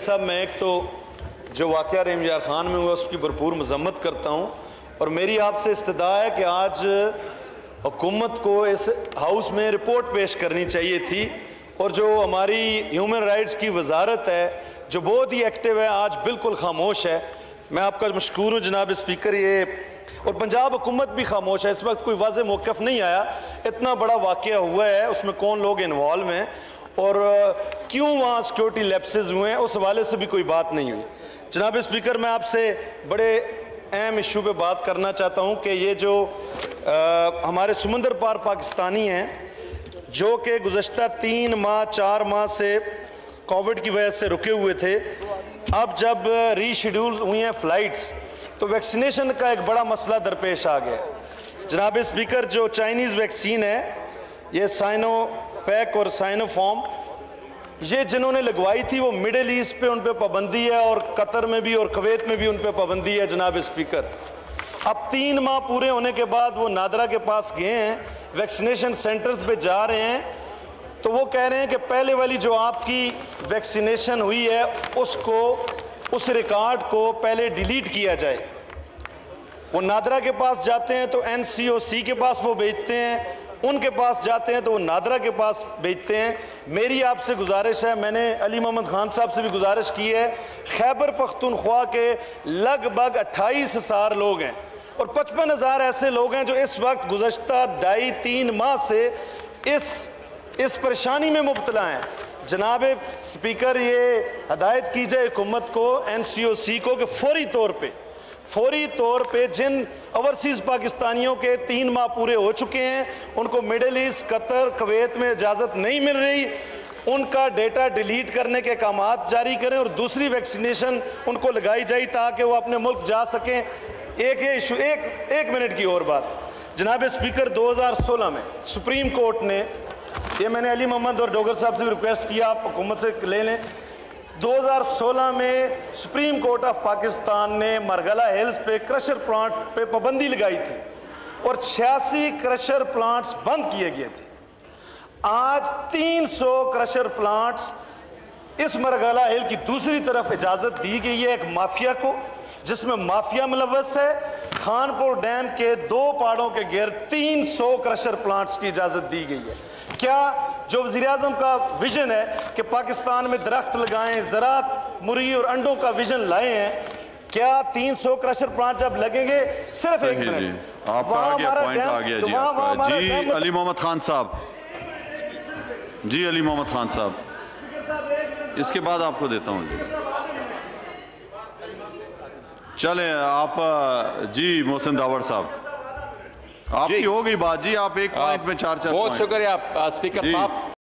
साहब, मैं एक तो जो वाक़ रेमजार ख़ान में हुआ, उसकी भरपूर मजम्मत करता हूँ और मेरी आपसे इस्तदा है कि आज हुकूमत को इस हाउस में रिपोर्ट पेश करनी चाहिए थी और जो हमारी ह्यूमन राइट्स की वजारत है, जो बहुत ही एक्टिव है, आज बिल्कुल खामोश है। मैं आपका मशहूर हूँ, जनाब स्पीकर, ये और पंजाब हुकूमत भी खामोश है। इस वक्त कोई वाज मौक़ नहीं आया। इतना बड़ा वाक़ हुआ है, उसमें कौन लोग इन्वॉल्व हैं? और क्यों वहाँ सिक्योरिटी लैप्सेज हुए हैं उस हवाले से भी कोई बात नहीं हुई। जनाब स्पीकर मैं आपसे बड़े अहम इशू पे बात करना चाहता हूँ कि ये जो आ, हमारे समुंदर पार पाकिस्तानी हैं जो कि गुजशत तीन माह चार माह से कोविड की वजह से रुके हुए थे अब जब रीशेड्यूल हुई हैं फ़्लाइट्स तो वैक्सीनेशन का एक बड़ा मसला दरपेश आ गया। जनाब स्पीकर जो चाइनीज़ वैक्सीन है ये साइनो पैक और साइनोफॉर्म ये जिन्होंने लगवाई थी वो मिडिल ईस्ट पे उन पर पाबंदी है और कतर में भी और कवैत में भी उन पर पाबंदी है, जनाब स्पीकर। अब तीन माह पूरे होने के बाद वो नादरा के पास गए हैं, वैक्सीनेशन सेंटर्स पे जा रहे हैं। तो वो कह रहे हैं कि पहले वाली जो आपकी वैक्सीनेशन हुई है, उसको, उस रिकॉर्ड को पहले डिलीट किया जाए। वो नादरा के पास जाते हैं तो एनसीओसी के पास वो भेजते हैं उनके पास जाते हैं तो वो नादरा के पास बेचते हैं। मेरी आपसे गुजारिश है, मैंने अली मोहम्मद खान साहब से भी गुजारिश की है, खैबर पख्तनख्वा के लगभग अट्ठाईस हज़ार लोग हैं और पचपन हज़ार ऐसे लोग हैं जो इस वक्त गुजशत ढाई तीन माह से इस इस परेशानी में मुबतला हैं। जनाब स्पीकर, ये हदायत की जाए हुकूमत को एन सी ओ सी को कि फौरी तौर पर फौरी तौर पे जिन ओवरसीज़ पाकिस्तानियों के तीन माह पूरे हो चुके हैं, उनको मिडल ईस्ट कतर कवैत में इजाज़त नहीं मिल रही। उनका डेटा डिलीट करने के काम जारी करें और दूसरी वैक्सीनेशन उनको लगाई जाए ताकि वो अपने मुल्क जा सकें। एक ये इशू एक एक मिनट की और बात। जनाब स्पीकर 2016 में सुप्रीम कोर्ट ने, ये मैंने अली मोहम्मद और डोगर साहब से रिक्वेस्ट किया, आप हुकूमत से ले लें। 2016 में सुप्रीम कोर्ट ऑफ़ पाकिस्तान ने मरगला हिल्स पे क्रशर प्लांट पे पाबंदी लगाई थी और छियासी क्रशर प्लांट्स बंद किए गए थे। आज 300 क्रशर प्लांट्स इस मरगला हिल की दूसरी तरफ़ इजाज़त दी गई है एक माफिया को, जिसमें माफिया मुलवस है। खानपुर डैम के दो पहाड़ों के गिर 300 क्रशर प्लांट्स की इजाज़त दी गई है। क्या जो वजी अजम का विजन है कि पाकिस्तान में दरख्त लगाए ज़रात मुरी और अंडों का विजन लाए हैं क्या 300 क्रशर प्लांट जब लगेंगे? सिर्फ़ एक मिनट। अली मोहम्मद खान साहब। जी अली मोहम्मद खान साहब। इसके बाद आपको देता हूँ चले आप जी मोहसिन दावर साहब। आपकी हो गई बात जी आप एक पॉइंट में चार चार बहुत शुक्रिया आप स्पीकर साहब।